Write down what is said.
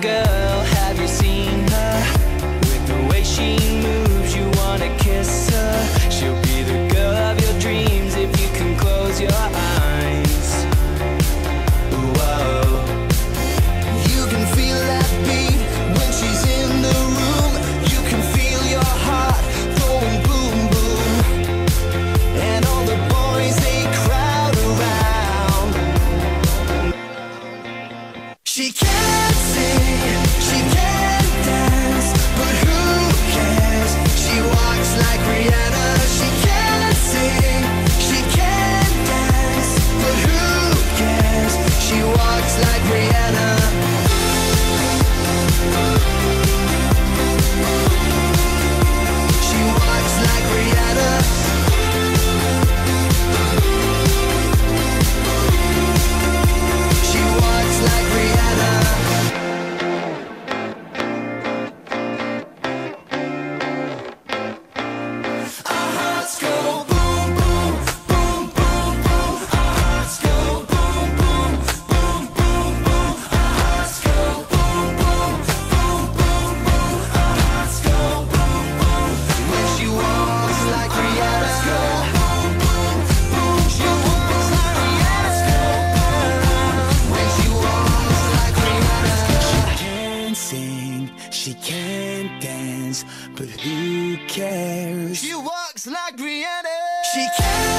girl, have you seen her? With the way she moves, you wanna kiss her. She'll be the girl of your dreams if you can close your eyes. Whoa. You can feel that beat when she's in the room. You can feel your heart going boom boom. And all the boys, they crowd around. She can't sing, she can't dance, but who cares? She walks like Rihanna. She can't.